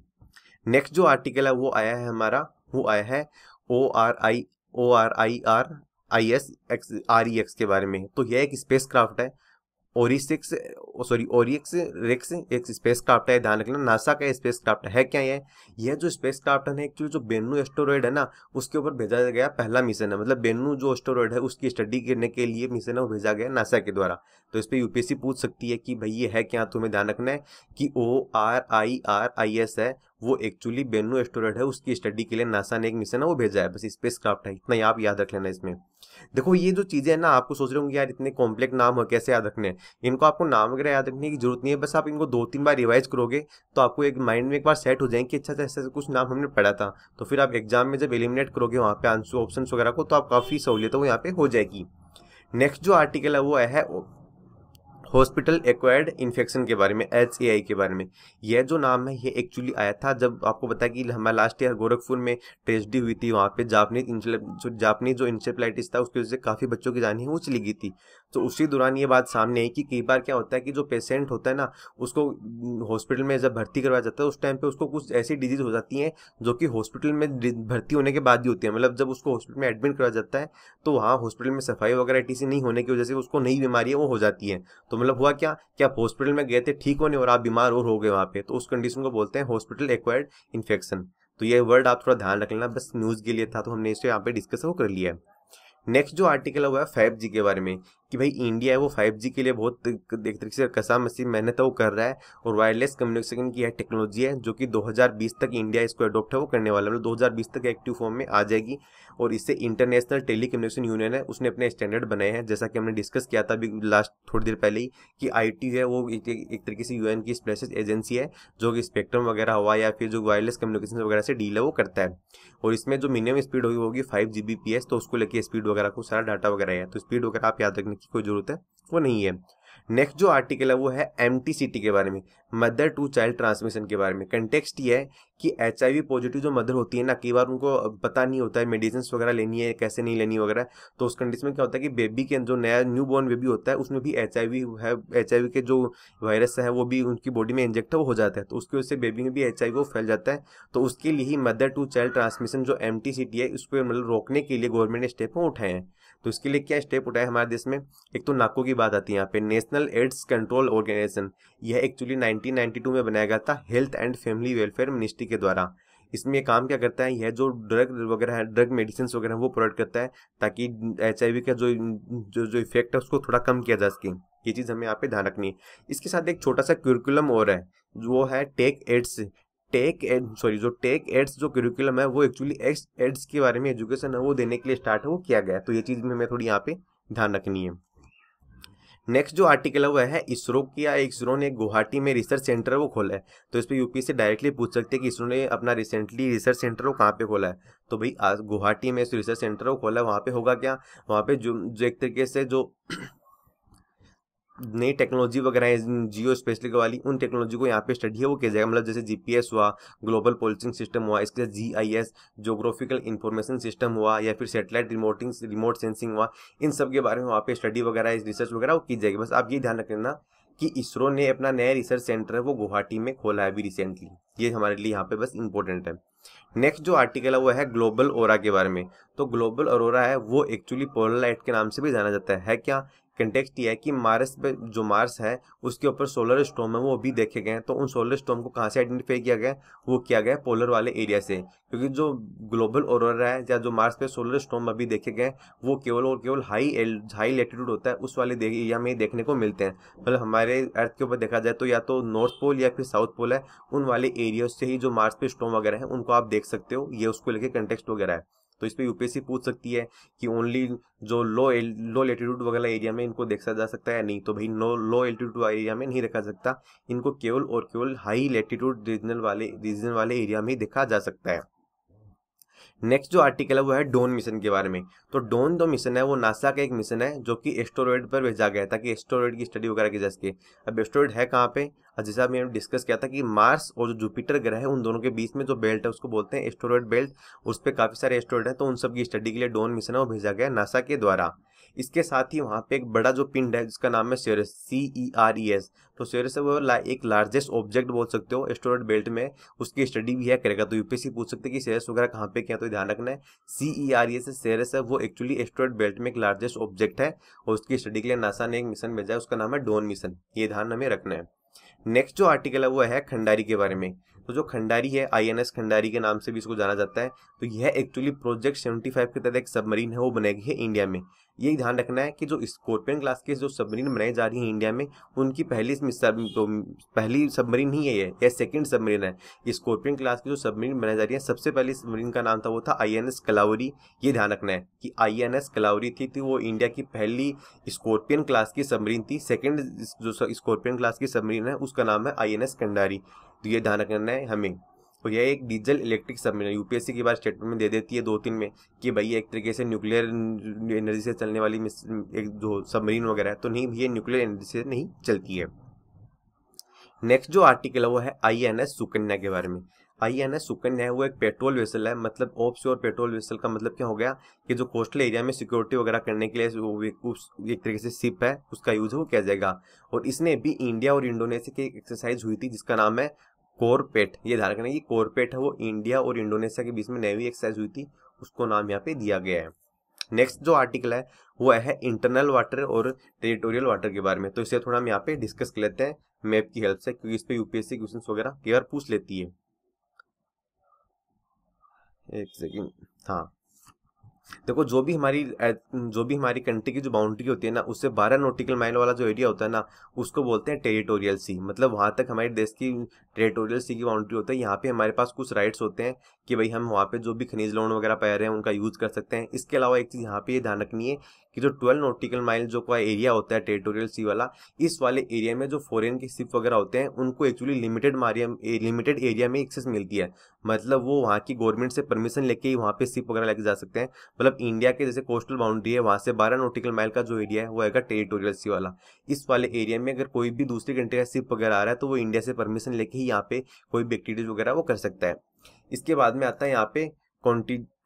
नेक्स्ट जो आर्टिकल है, वो आया है हमारा, वो आया है O R I O R I R I S X R E X के बारे में। तो यह एक स्पेस क्राफ्ट है ओरिसिक्स सॉरी, ओरिक्स रिक्स एक स्पेस क्राफ्ट है, ध्यान रखना, नासा का स्पेस क्राफ्ट है क्या ये? यह जो स्पेस क्राफ्ट है एक्चुअली जो बेनू एस्टोरॉयड है ना, उसके ऊपर भेजा गया पहला मिशन है। मतलब बेनू जो एस्टोरॉयड है, उसकी स्टडी करने के लिए मिशन है, वो भेजा गया नासा के द्वारा। तो इस पर यूपीएससी पूछ सकती है कि भाई ये है क्या? तुम्हें ध्यान रखना है कि O, R, I R, I, S है वो एक्चुअली बेनू एस्टोरॉयड है, उसकी स्टडी के लिए नासा ने एक मिशन है, वो भेजा है, बस स्पेस क्राफ्ट है, इतना आप याद रख लेना इसमें। देखो, ये जो चीज़ें हैं ना, आपको सोच रहे होंगे, यार, इतने कॉम्प्लेक्स नाम हो, कैसे याद रखने इनको आपको नाम वगैरह याद रखने की ज़रूरत नहीं है, बस आप इनको दो तीन बार रिवाइज करोगे तो आपको एक माइंड में एक बार सेट हो जाएँगे कि अच्छा ऐसा कुछ नाम हमने पढ़ा था। तो फिर आप एग्ज़ाम में जब एलिमिनेट करोगे वहाँ पे आंसर ऑप्शन वगैरह को तो आप काफ़ी सहूलियत वो यहाँ पे हो जाएगी। नेक्स्ट जो आर्टिकल है, वो है हॉस्पिटल एक्वायर्ड इन्फेक्शन के बारे में एच के बारे में। यह जो नाम है ये एक्चुअली आया था जब आपको पता कि हमारे लास्ट ईयर गोरखपुर में ट्रेजडी हुई थी, वहाँ पे जापनीज जो जापनीज जो इंसेप्लाइटिस था, उसकी वजह से काफ़ी बच्चों की जानी है वो चली गई थी। तो उसी दौरान ये बात सामने आई कि कई बार क्या होता है कि जो पेशेंट होता है ना, उसको हॉस्पिटल में जब भर्ती करवाया जाता है, उस टाइम पे उसको कुछ ऐसी डिज़ीज़ हो जाती हैं जो कि हॉस्पिटल में भर्ती होने के बाद ही होती है। मतलब जब उसको हॉस्पिटल में एडमिट करवाया जाता है तो वहाँ हॉस्पिटल में सफ़ाई वगैरह टी नहीं होने की वजह से उसको नई बीमारियाँ वो हो जाती हैं। तो मतलब हुआ क्या? कि आप हॉस्पिटल में गए थे? ठीक होने और आप बीमार और हो गए वहाँ पे? तो उस कंडीशन को बोलते हैं हॉस्पिटल एक्वायर्ड इन्फेक्शन तो ये वर्ड आप थोड़ा ध्यान रख लेना, बस न्यूज़ के लिए था तो हमने इसे यहाँ पे डिस्कस वो कर लिया है। नेक्स्ट जो आर्टिकल हुआ है फाइव जी के बारे में। कि भाई इंडिया है वो फाइव के लिए बहुत एक तरीके से कसा मसीह मेहनत है वो कर रहा है और वायरलेस कम्युनिकेशन की है टेक्नोलॉजी है जो कि 2020 तक इंडिया इसको अडोप्ट है वो करने वाला है। मतलब 2020 तक एक्टिव फॉर्म में आ जाएगी और इससे इंटरनेशनल टेली कम्युनिकेशन यूनियन है उसने अपने स्टैंडर्ड बनाए हैं। जैसा कि हमने डिस्कस किया था अभी लास्ट थोड़ी देर पहले ही कि आईटी है वो एक, तरीके से यूएन की स्पेशल एजेंसी है जो कि स्पेक्ट्रम वगैरह हुआ या फिर जो वायरलेस कम्युनिकेशन वगैरह से डील है वो करता है। और इसमें जो मिनिमम स्पीड होगी होगी फाइव जी तो उसको लेके स्पीड वगैरह को सारा डाटा वगैरह है। तो स्पीड वगैरह आप याद रखने की कोई ज़रूरत है, वो नहीं है। नेक्स्ट जो आर्टिकल है, वो है एमटीसीटी के बारे में मदर टू चाइल्ड ट्रांसमिशन के बारे में। कंटेक्स्ट ये है कि एचआईवी पॉजिटिव जो मदर होती है ना, कई बार उनको पता नहीं होता है मेडिसिन वगैरह लेनी है, कैसे नहीं लेनी वगैरह तो उस कंडीशन में क्या होता है कि बेबी के जो नया न्यू बॉर्न बेबी होता है, उसमें भी एच है एच के जो वायरस है, वो भी उनकी बॉडी में इंजेक्ट हो जाता है तो उसकी वजह से बेबी में भी एच वो फैल जाता है। तो उसके लिए ही मदर टू चाइल्ड ट्रांसमिशन जो एमटीसीटी है उसको मतलब रोकने के लिए गवर्नमेंट ने स्टेप उठाए हैं। तो इसके लिए क्या स्टेप उठाए हमारे देश में? एक तो नाको की बात आती है यहाँ पे। नेशनल एड्स कंट्रोल ऑर्गेनाइजेशन यह एक्चुअली 1992 में बनाया गया था health and family welfare ministry के द्वारा। इसमें ये काम क्या करता है? यह जो ड्रग वगैरह है ड्रग मेडिसिन वगैरह वो प्रोवाइड करता है ताकि एचआईवी का जो जो जो इफ़ेक्ट है, उसको थोड़ा कम किया जा सके। ये चीज़ हमें यहाँ पे ध्यान रखनी है। इसके साथ एक छोटा सा क्यूरिकुलम और है वो है tech AIDS tech aid sorry जो टेक एड्स जो करिकुलम है, वो एक्चुअली एक्स एड्स के बारे में एजुकेशन है, वो देने के लिए स्टार्ट है, वो किया गया तो ये चीज़ में हमें थोड़ी यहाँ पे ध्यान रखनी है। नेक्स्ट जो आर्टिकल है, वो है इसरो किया, इसरो ने गुवाहाटी में रिसर्च सेंटर वो खोला है। तो इस पर यूपी से डायरेक्टली पूछ सकते हैं कि इसरो ने अपना रिसेंटली रिसर्च सेंटर वो कहाँ पे खोला है। तो भाई, आज गुवाहाटी में रिसर्च सेंटर वो खोला है, वहाँ पे होगा क्या? वहाँ पे जो जो एक तरीके से जो नई टेक्नोलॉजी वगैरह है जियो स्पेशलिक वाली उन टेक्नोलॉजी को यहाँ पे स्टडी है वो किया जाएगा मतलब जैसे जीपीएस हुआ ग्लोबल पोलिसिंग सिस्टम हुआ इसके साथ जीआईएस जोग्राफिकल इंफॉर्मेशन सिस्टम हुआ या फिर सेटेलाइट रिमोटिंग रिमोट सेंसिंग हुआ इन सब के बारे में वहाँ पे स्टडी वगैरह रिसर्च वगैरह वो की जाएगी। बस आप ये ध्यान रखना कि इसरो ने अपना नया रिसर्च सेंटर है वो गुवाहाटी में खोला है अभी रिसेंटली ये हमारे लिए यहाँ पे बस इंपॉर्टेंट है। नेक्स्ट जो आर्टिकल है वो है ग्लोबल ओरा के बारे में। तो ग्लोबल ओरोरा है वो एक्चुअली पोलर लाइट के नाम से भी जाना जाता है, है क्या? कंटेक्स्ट ये है कि मार्स पे जो मार्स है, उसके ऊपर सोलर स्टोम है, वो अभी देखे गए हैं। तो उन सोलर स्टोम को कहाँ से आइडेंटिफाई किया गया वो किया गया पोलर वाले एरिया से। क्योंकि जो ग्लोबल ओरोरा है, या जो मार्स पे सोलर स्टोम अभी देखे गए वो केवल और केवल हाई हाई लेटीट्यूड होता है, उस वाले एरिया में देखने को मिलते हैं। मतलब हमारे अर्थ के ऊपर देखा जाए तो या तो नॉर्थ पोल या फिर साउथ पोल है, उन वाले एरिया से ही जो मार्स पे स्टोम वगैरह है, उनको आप देख सकते हो, ये उसको लेके कंटेक्स्ट वगैरह है। तो इस पर यूपीएससी पूछ सकती है कि ओनली जो लो लो एल्टीट्यूड वगैरह एरिया में इनको देखा जा सकता है नहीं? तो भाई नो लो एल्टीट्यूड एरिया में नहीं रखा सकता। इनको केवल और केवल हाई लेटीट्यूड रीजनल वाले रीजनल वाले एरिया में ही देखा जा सकता है। नेक्स्ट जो आर्टिकल है, वो है डोन मिशन के बारे में। तो डोन जो मिशन है, वो नासा का एक मिशन है, जो कि एस्टोरॉयड पर भेजा गया था कि एस्टोरॉयड की स्टडी वगैरह की जा सके। अब एस्टोरॉयड है कहाँ पे? जैसा हमने डिस्कस किया था कि मार्स और जो जुपिटर ग्रह है, उन दोनों के बीच में जो बेल्ट है, उसको बोलते हैं एस्टोरॉयड बेल्ट उस पर काफ़ी सारे एस्टोरॉयड है तो उन सबकी स्टडी के लिए डोन मिशन है, वो भेजा गया नासा के द्वारा। इसके साथ ही वहाँ पे एक बड़ा जो पिंड है जिसका नाम है सेरस सी ई आर ई एस तो सेरस है वो ला, एक लार्जेस्ट ऑब्जेक्ट बोल सकते हो एस्टोरेट बेल्ट में। उसकी स्टडी भी है करेगा तो यूपीएससी पूछ सकते हैं कि सेरस वगैरह कहाँ पे क्या तो ध्यान रखना है। सी ई आर ई एस सेरस है वो एक्चुअली एस्टोरेट बेल्ट में एक लार्जेस्ट ऑब्जेक्ट है और उसकी स्टडी के लिए नासा ने एक मिशन भेजा है उसका नाम है डोन मिशन ये ध्यान हमें रखना है। नेक्स्ट जो आर्टिकल है वो है खंडारी के बारे में। तो जो खंडारी है आईएनएस खंडारी के नाम से भी इसको जाना जाता है। तो यह एक्चुअली प्रोजेक्ट 75 के तहत एक सबमरीन है वो बनाई गई है इंडिया में। ये ध्यान रखना है कि जो स्कॉर्पियन क्लास के जो सबमरीन बनाई जा रही है इंडिया में उनकी पहली तो पहली सबमरीन नहीं है ये यह सेकंड सबमरीन है। स्कॉर्पियन क्लास की जो सबमरीन बनाई जा रही है सबसे पहली सबमरीन का नाम था वो था आई एन एस कलावरी ये ध्यान रखना है कि आई एन एस कलावरी थी, थी वो इंडिया की पहली स्कॉर्पियन क्लास की सबमरीन थी। सेकेंड जो स्कॉर्पियन क्लास की सबमरीन है उसका नाम है आई एन एस कंडारी तो ये ध्यान रखना है हमें। तो यह एक डीजल इलेक्ट्रिक सबमरीन यूपीएससी की बार स्टेटमेंट में दे देती है दो तीन में कि भाई एक तरीके से न्यूक्लियर एनर्जी से चलने वाली एक जो सबमरीन वगैरह है तो नहीं ये न्यूक्लियर एनर्जी से नहीं चलती है। नेक्स्ट जो आर्टिकल है, वो है आई एन सुकन्या के बारे में। आई एन सुकन्या है, वो एक पेट्रोल वेसल है मतलब ऑफ़ श्योर पेट्रोल वेसल का मतलब क्या हो गया कि जो कोस्टल एरिया में सिक्योरिटी वगैरह करने के लिए उस, एक तरीके से सिप है, उसका यूज़ है, वो किया जाएगा। और इसने भी इंडिया और इंडोनेशिया की एक एक्सरसाइज हुई थी, जिसका नाम है कोरपेट, ये ध्यान रखना की कोरपेट है वो इंडिया और इंडोनेशिया के बीच में नेवी एक्सरसाइज हुई थी, उसको नाम यहाँ पे दिया गया है। नेक्स्ट जो आर्टिकल है, वो है इंटरनल वाटर और टेरिटोरियल वाटर के बारे में। तो इसे थोड़ा हम यहाँ पे डिस्कस कर लेते हैं मैप की हेल्प से, क्योंकि इस पर यूपीएससी क्वेश्चन वगैरह कई बार पूछ लेती है। एक सेकेंड हाँ। देखो, जो भी हमारी जो भी हमारी कंट्री की जो बाउंड्री होती है ना, उससे बारह नोटिकल माइल वाला जो एरिया होता है ना, उसको बोलते हैं टेरिटोरियल सी मतलब वहाँ तक हमारे देश की टेरिटोरियल सी की बाउंड्री होती है। यहाँ पे हमारे पास कुछ राइट्स होते हैं कि भाई हम वहाँ पे जो भी खनिज लोन वगैरह पै रहे हैं, उनका यूज़ कर सकते हैं। इसके अलावा एक चीज़ यहाँ पे ध्यान रखनी है कि जो ट्वेल्व नोटिकल माइल जो का एरिया होता है टेरिटोरियल सी वाला, इस वाले एरिया में जो फॉरेन के शिप वगैरह होते हैं, उनको actually limited Maria limited area में एक्सेस मिलती है। मतलब वो वहाँ की गवर्नमेंट से परमिशन लेके ही वहाँ पे शिप वगैरह लेके जा सकते हैं। मतलब इंडिया के जैसे कोस्टल बाउंड्री है, वहाँ से बारह नोटिकल माइल का जो एरिया है, वो आएगा टेरिटोरियल सी वाला। इस वाले एरिया में अगर कोई भी दूसरी कंट्री का शिप वगैरह आ रहा है तो वो इंडिया से परमिशन लेके ही यहाँ पे कोई भी एक्टिविटीज़ वगैरह वो कर सकता है। इसके बाद में आता है यहाँ पे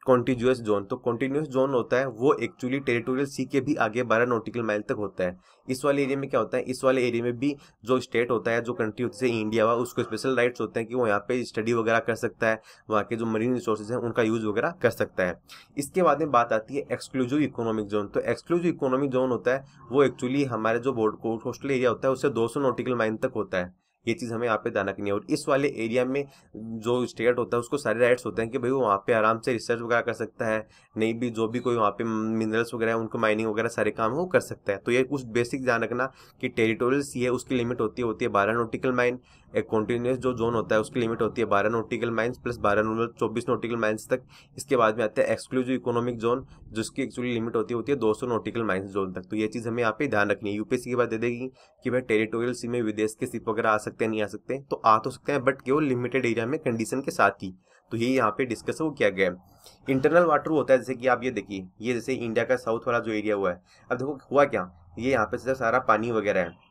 कॉन्टिन्यूस जोन तो कॉन्टिन्यूस जोन होता है, वो एक्चुअली टेरिटोरियल सी के भी आगे 12 नोटिकल माइल तक होता है। इस वाले एरिया में क्या होता है? इस वाले एरिया में भी जो स्टेट होता है, जो कंट्री होती है इंडिया हुआ, उसको स्पेशल राइट्स होते हैं कि वो यहाँ पे स्टडी वगैरह कर सकता है, वहाँ के जो मरीन रिसोर्सेज हैं, उनका यूज़ वगैरह कर सकता है। इसके बाद में बात आती है एक्सक्लूसिव इकोनॉमिक जोन तो एक्सक्लूसिव इकोनॉमिक जोन होता है, वो एक्चुअली हमारे जो बोर्ड कोस्टल एरिया होता है, उससे दो नोटिकल माइल तक होता है। ये चीज़ हमें यहाँ पे ध्यान रखनी है। और इस वाले एरिया में जो स्टेट होता है, उसको सारे राइट्स होते हैं कि भाई वो वहाँ पे आराम से रिसर्च वगैरह कर सकता है। नहीं भी जो भी कोई वहाँ पे मिनरल्स वगैरह उनको माइनिंग वगैरह सारे काम वो कर सकता है। तो ये कुछ बेसिक ध्यान रखना कि टेरिटोरियल सी है, उसकी लिमिट होती है होती है बारह नोटिकल माइन। एक कॉन्टिन्यूस जो जोन होता है, उसकी लिमिट होती है बारह नोटिकल माइंस प्लस बारह चौबीस नोटिकल माइंस तक। इसके बाद में आता है एक्सक्लूसिव इकोनॉमिक जोन जिसकी एक्चुअली लिमिट होती होती है दो सौ नोटिकल माइंस जोन तक। तो ये चीज़ हमें यहाँ पे ध्यान रखनी है। यूपीएससी की बात दे देगी कि भाई टेरिटोरियल सी में विदेश के सिप वगैरह आ सकते हैं, नहीं आ सकते तो आ तो सकते हैं बट केवल लिमिटेड एरिया में कंडीशन के साथ ही। तो ये यहाँ पे डिस्कस वो किया गया है। इंटरनल वाटर होता है, जैसे कि आप ये देखिए, ये जैसे इंडिया का साउथ वाला जो एरिया हुआ है। अब देखो, हुआ क्या? ये यहाँ पे सारा पानी वगैरह है।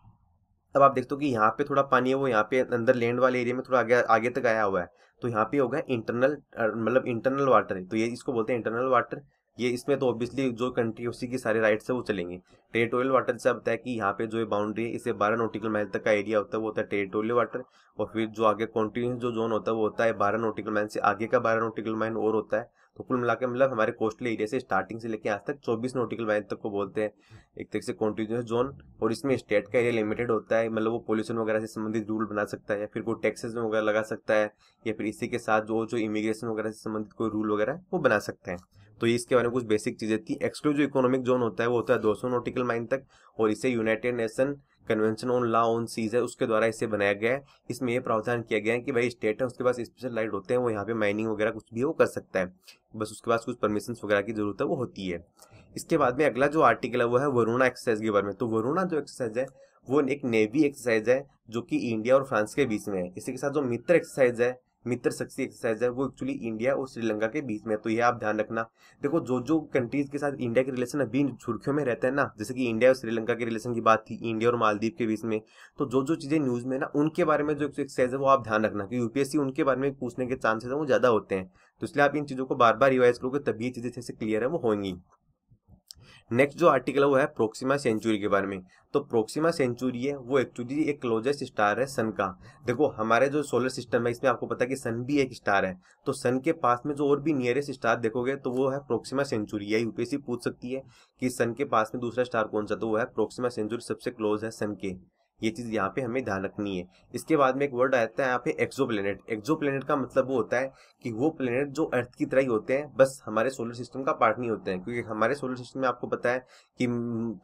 अब आप देखते हो कि यहाँ पे थोड़ा पानी है, वो यहाँ पे अंदर लैंड वाले एरिया में थोड़ा आगे आगे तक आया हुआ है। तो यहाँ पे होगा इंटरनल मतलब इंटरनल वाटर है। तो ये इसको बोलते हैं इंटरनल वाटर ये इसमें तो ऑब्वियसली जो कंट्री उसी की सारे राइट्स है, वो चलेंगे। टेरिटोरियल वाटर से बताया कि यहाँ पे जो बाउंड्री है, इसे बारह नोटिकल माइल तक का एरिया होता है, वो होता है टेरिटोरियल वाटर और फिर जो आगे कॉन्टिन्यूस जो जोन होता है, वो होता है बारह नोटिकल माइल से आगे का बारह नोटिकल माइल और होता है। तो कुल मिला मतलब हमारे कोस्टल एरिया से स्टार्टिंग से लेकर आज तक 24 नोटिकल माइल तक को बोलते हैं। एक तरह से कॉन्टिन्यूस जोन और इसमें स्टेट का एरिया लिमिटेड होता है मतलब वो पोल्यूशन वगैरह से संबंधित रूल बना सकता है या फिर कोई टैक्सेस वगैरह लगा सकता है या फिर इसी के साथ जो जो इमिग्रेशन वगैरह से संबंधित कोई रूल वगैरह, वो बना सकते हैं। तो इसके बारे में कुछ बेसिक चीज़ें थी। एक्सक्लूसिव इकोनॉमिक जोन होता है, वो होता है 200 नोटिकल माइन तक, और इसे United Nation Convention on law on seas है, उसके द्वारा इसे बनाया गया है। इसमें यह प्रावधान किया गया है कि भाई स्टेट है, उसके पास स्पेशल लाइट होते हैं, वो यहाँ पे माइनिंग वगैरह कुछ भी वो कर सकता है। बस उसके पास कुछ परमिशन वगैरह की ज़रूरत है, वो होती है। इसके बाद में अगला जो आर्टिकल है, वो है वरुणा एक्सरसाइज के बारे में। तो वरुणा जो एक्सरसाइज है, वो एक नेवी एक्सरसाइज है, जो कि इंडिया और फ्रांस के बीच में है। इसी के साथ जो मित्र एक्सरसाइज है मित्र शक्ति एक्सरसाइज है, वो एक्चुअली इंडिया और श्रीलंका के बीच में तो ये आप ध्यान रखना। देखो जो जो कंट्रीज़ के साथ इंडिया के रिलेशन अभी सुर्खियों में रहते हैं ना, जैसे कि इंडिया और श्रीलंका के रिलेशन की बात थी इंडिया और मालदीव के बीच में तो जो जो चीज़ें न्यूज़ में ना, उनके बारे में जो एक्सरसाइज है, वो आप ध्यान रखना, कि यूपीएससी उनके बारे में पूछने के चांसेस है, वो ज़्यादा होते हैं। तो इसलिए आप इन चीज़ों को बार बार रिवाइज करोगे, तभी चीज़ें जैसे क्लियर है, वो होंगी। नेक्स्ट जो आर्टिकल है, वो है प्रोक्सीमा सेंचुरी के बारे में। तो प्रोक्सीमा सेंचुरी है, वो एक्चुअली एक क्लोजेस्ट स्टार है सन का। देखो, हमारे जो सोलर सिस्टम है, इसमें आपको पता है कि सन भी एक स्टार है। तो सन के पास में जो और भी नियरेस्ट स्टार देखोगे तो वो है प्रोक्सीमा सेंचुरी है। यूपीएससी पूछ सकती है कि सन के पास में दूसरा स्टार कौन सा? तो वो है प्रोक्सीमा सेंचुरी सबसे क्लोज है सन के। ये चीज़ यहाँ पे हमें ध्यान रखनी है। इसके बाद में एक वर्ड आता है यहाँ पे एक्सो प्लेनेट एक्सो प्लेनेट का मतलब वो होता है कि वो प्लेनेट जो अर्थ की तरह ही होते हैं, बस हमारे सोलर सिस्टम का पार्ट नहीं होते हैं। क्योंकि हमारे सोलर सिस्टम में आपको पता है कि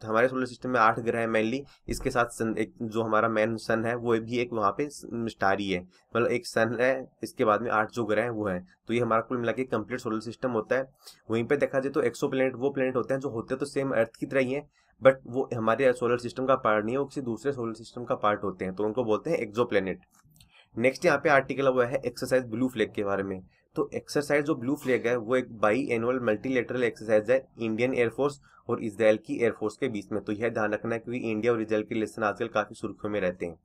हमारे सोलर सिस्टम में आठ ग्रह है मेनली इसके साथ सन एक जो हमारा मैन सन है, वो भी एक वहाँ पे स्टार ही है। मतलब एक सन है, इसके बाद में आठ जो ग्रह है, वो है। तो ये हमारा कुल मिला के कंप्लीट सोलर सिस्टम होता है। वहीं पर देखा जाए तो एक्सो प्लेनेट वो प्लेनेट होते हैं जो होते तो सेम अर्थ की तरह ही है बट वो हमारे सोलर सिस्टम का पार्ट नहीं है, वो किसी दूसरे सोलर सिस्टम का पार्ट होते हैं तो उनको बोलते हैं प्लेनेट नेक्स्ट यहाँ पे आर्टिकल हुआ है एक्सरसाइज ब्लू फ्लैग के बारे में। तो एक्सरसाइज जो ब्लू फ्लैग है, वो एक बाई एनुअल मल्टीलेटरल एक्सरसाइज है इंडियन एयरफोर्स और इसराइल की एयरफोर्स के बीच में। तो यह ध्यान रखना है क्योंकि इंडिया और इसराइल के लेसन आजकल काफ़ी सुर्खियों में रहते हैं।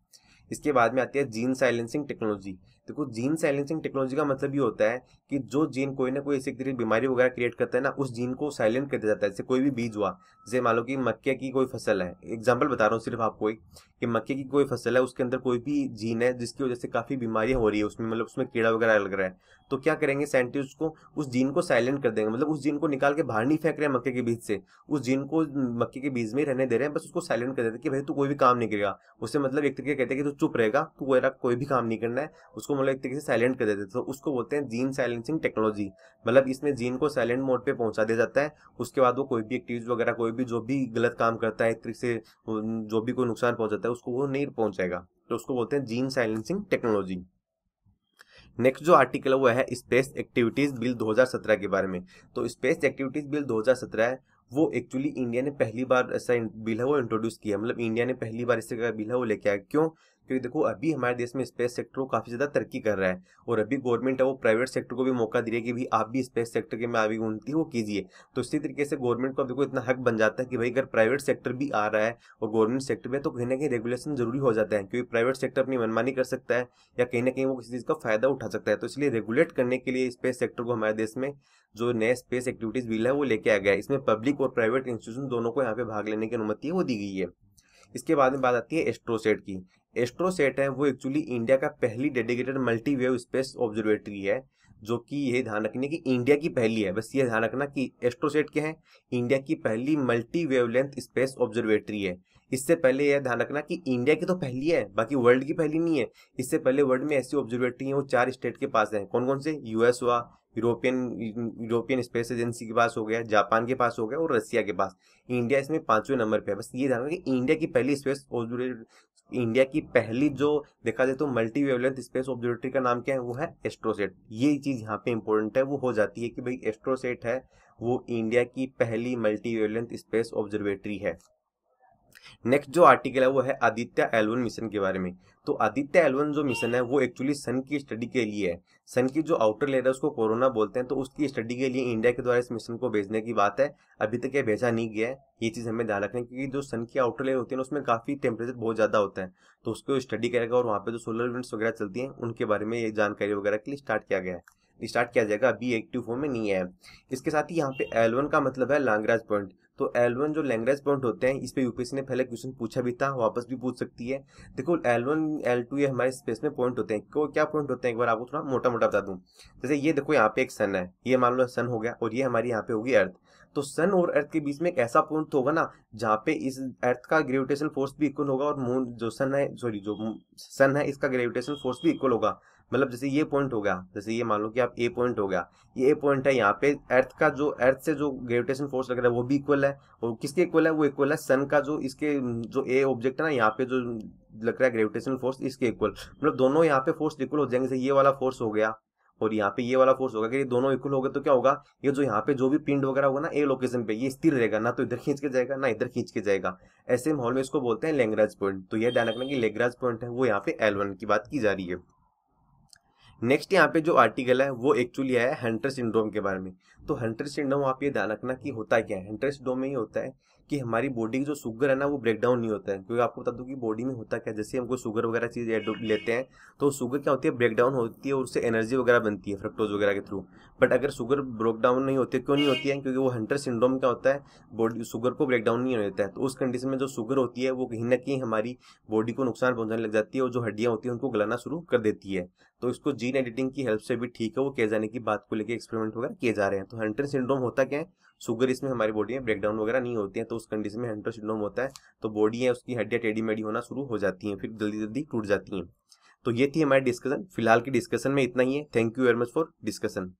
इसके बाद में आती है जीन साइलेंसिंग टेक्नोलॉजी देखो जीन साइलेंसिंग टेक्नोलॉजी का मतलब ये होता है कि जो जीन कोई ना कोई ऐसी बीमारी वगैरह क्रिएट करता है ना, उस जीन को साइलेंट कर दिया जाता है। जैसे कोई भी बीज हुआ, जैसे मान लो कि मक्के की कोई फ़सल है। एग्ज़ाम्पल बता रहा हूँ सिर्फ़ आपको एक, कि मक्के की कोई फ़सल है, उसके अंदर कोई भी जीन है, जिसकी वजह से काफ़ी बीमारियाँ हो रही है, उसमें मतलब उसमें कीड़ा वगैरह लग रहा है। तो क्या करेंगे साइंटिस्ट को, उस जीन को साइलेंट कर देंगे। मतलब उस जीन को निकाल के बाहर नहीं फेंक रहे हैं मक्के के बीज से। उस जीन को मक्के के बीज में रहने दे रहे हैं, बस उसको साइलेंट कर देते हैं कि भाई तू कोई भी काम नहीं करेगा। उससे मतलब एक तरीके कहते हैं कि तू चुप रहेगा, तू कोई कोई भी काम नहीं करना है, उसको मतलब एक तरीके से साइलेंट कर देते हैं तो उसको बोलते हैं जीन साइलेंसिंग टेक्नोलॉजी मतलब इसमें जीन को साइलेंट मोड पे पहुँचा दिया जाता है। उसके बाद वो कोई भी एक्टिविटीज़ वगैरह, कोई भी जो भी गलत काम करता है, एक तरीके से जो भी कोई नुकसान पहुंचाता है, उसको वो नहीं पहुंचाएगा। तो उसको बोलते हैं जीन साइलेंसिंग टेक्नोलॉजी नेक्स्ट जो आर्टिकल है वो है स्पेस एक्टिविटीज़ बिल 2017 के बारे में। तो स्पेस एक्टिविटीज़ बिल 2017 है, वो एक्चुअली इंडिया ने पहली बार ऐसा बिल है, वो इंट्रोड्यूस किया मतलब इंडिया ने पहली बार इस तरह का बिल है, वो लेके आया। क्यों? क्योंकि देखो, अभी हमारे देश में स्पेस सेक्टर काफ़ी ज़्यादा तरक्की कर रहा है। और अभी गवर्नमेंट है, वो प्राइवेट सेक्टर को भी मौका दे रही है कि भाई आप भी स्पेस सेक्टर के में आगे उन्नति वो कीजिए। तो इसी तरीके से गवर्नमेंट को देखो, इतना हक बन जाता है कि भाई अगर प्राइवेट सेक्टर भी आ रहा है और गवर्नमेंट सेक्टर में तो कहीं ना कहीं रेगुलेशन ज़रूरी हो जाता है, क्योंकि प्राइवेट सेक्टर अपनी मनमानी कर सकता है या कहीं ना कहीं वो किसी चीज़ का फ़ायदा उठा सकता है। तो इसलिए रेगुलेट करने के लिए स्पेस सेक्टर को हमारे देश में जो नए स्पेस एक्टिविटीज़ बिल है, वो लेके आ गया है। इसमें पब्लिक और प्राइवेट इंस्टीट्यूशन दोनों को यहाँ पे भाग लेने की अनुमति वो दी गई है। इसके बाद में बात आती है एस्ट्रोसेट की। एस्ट्रोसेट है, वो एक्चुअली इंडिया का पहली dedicated multi wave space observatory है, जो कि ये ध्यान रखने की इंडिया की पहली है। बस ये ध्यान रखना कि एस्ट्रोसेट क्या है इंडिया की पहली मल्टी वेवलेंथ स्पेस ऑब्जर्वेटरी है। इससे पहले यह ध्यान रखना कि इंडिया की तो पहली है, बाकी वर्ल्ड की पहली नहीं है। इससे पहले वर्ल्ड में ऐसी ऑब्जर्वेटरी है, वो चार स्टेट के पास है। कौन कौन से यूएस हुआ यूरोपियन यूरोपियन स्पेस एजेंसी के पास हो गया जापान के पास हो गया और रसिया के पास। इंडिया इसमें पाँचवें नंबर पे है। बस ये ध्यान रखना कि इंडिया की पहली स्पेस इंडिया की पहली जो, देखा जाए तो मल्टी वेवलेंथ स्पेस ऑब्जर्वेटरी का नाम क्या है, वो है एस्ट्रोसेट ये चीज़ यहाँ पे इंपॉर्टेंट है, वो हो जाती है कि भाई एस्ट्रोसेट है, वो इंडिया की पहली मल्टी वेवलेंथ स्पेस ऑब्जर्वेटरी है। नेक्स्ट जो आर्टिकल है, वो है आदित्य एलवन मिशन के बारे में। तो आदित्य एलवन जो मिशन है, वो एक्चुअली सन की स्टडी के लिए है। सन की जो आउटर लेयर है, उसको कोरोना बोलते हैं। तो उसकी स्टडी के लिए इंडिया के द्वारा इस मिशन को भेजने की बात है। अभी तक ये भेजा नहीं गया है। ये चीज़ हमें ध्यान रखना क्योंकि जो सन की आउटर लेयर होती है ना, उसमें काफ़ी टेम्परेचर बहुत ज़्यादा होता है। तो उसको स्टडी करेगा और वहाँ पे जो सोलर इवेंट्स वगैरह चलती हैं, उनके बारे में ये जानकारी वगैरह के लिए स्टार्ट किया गया है। स्टार्ट किया जाएगा, अभी एक्टिव फॉर्म में नहीं है। इसके साथ ही यहाँ पे एल का मतलब है लॉन्गराज पॉइंट तो एल वन जो लैंग्वेज पॉइंट होते हैं, इस पे यूपीएससी ने पहले क्वेश्चन पूछा भी था, वापस भी पूछ सकती है। देखो एल वन एल ये हमारे स्पेस में पॉइंट होते हैं। को क्या पॉइंट होते हैं? एक बार आपको थोड़ा मोटा मोटा बता दूँ। जैसे ये देखो, यहाँ पे एक सन है। ये मान लो सन हो गया और ये हमारी यहाँ पे होगी अर्थ तो सन और अर्थ के बीच में एक ऐसा पॉइंट होगा ना, जहाँ पे इस अर्थ का ग्रेविटेशन फोर्स भी इक्वल होगा और मून जो सन है सॉरी जो सन है, इसका ग्रेविटेशन फोर्स भी इक्वल होगा। मतलब जैसे ये पॉइंट हो गया, जैसे ये मान लो कि आप ए पॉइंट हो गया, ये ए पॉइंट है, यहाँ पे अर्थ का जो अर्थ से जो ग्रेविटेशन फोर्स लग रहा है, वो भी इक्वल है, और किसके इक्वल है, वो इक्वल है सन का जो, इसके, जो ए ऑब्जेक्ट है ना, यहाँ पे जो लग रहा है ग्रेविटेशन फोर्स इसके इक्वल मतलब दोनों यहाँ पे फोर्स इक्वल हो जाएँगे, जैसे ये वाला फोर्स हो गया, और यहाँ पे ये वाला फोर्स होगा कि ये दोनों इक्वल हो गए तो क्या होगा, ये जो यहाँ पे जो भी पिंड वगैरह होगा ना ए लोकेशन पे, ये स्थिर रहेगा, ना तो इधर खींच के जाएगा, ना इधर खींच के जाएगा, ऐसे माहौल में इसको बोलते हैं लेंगराज पॉइंट तो ये ध्यान रखना कि लेंगराज पॉइंट है, वो यहाँ पे एल वन की बात की जा रही है। नेक्स्ट यहाँ पे जो आर्टिकल है, वो एक्चुअली है हंटर सिंड्रोम के बारे में। तो हंटर सिंड्रोम आप ये ध्यान रखना कि होता क्या है? हंटर सिंड्रोम में ही होता है कि हमारी बॉडी की जो शुगर है ना, वो ब्रेक डाउन नहीं होता है। क्योंकि आपको बता दूँ कि बॉडी में होता क्या जैसे हम कोई शुगर वगैरह चीज़ लेते हैं तो शुगर क्या होती है ब्रेक डाउन होती है और उससे एनर्जी वगैरह बनती है फ्रक्टोज वगैरह के थ्रू बट अगर शुगर ब्रेक डाउन नहीं होती क्यों नहीं होती है? क्योंकि वो हंटर सिंड्रोम क्या होता है बॉडी शुगर को ब्रेक डाउन नहीं होता है। तो उस कंडीशन में जो शुगर होती है, वो कहीं ना कहीं हमारी बॉडी को नुकसान पहुँचाने लग जाती है और जो हड्डियाँ होती हैं, उनको गलाना शुरू कर देती है। तो इसको जीन एडिटिंग की हेल्प से भी ठीक है, वो किए जाने की बात को लेकर एक्सपेरिमेंट वगैरह किए जा रहे हैं। तो हंटर सिंड्रोम होता क्या है शुगर इसमें हमारी बॉडी में ब्रेकडाउन वगैरह नहीं होती है तो उस कंडीशन में हेंटोसिडोम होता है तो बॉडी है, उसकी हड्डियाँ टेढ़ी मेढ़ी होना शुरू हो जाती हैं, फिर जल्दी जल्दी टूट जाती हैं। तो ये थी हमारी डिस्कशन फ़िलहाल की डिस्कशन में इतना ही है। Thank you very much for discussion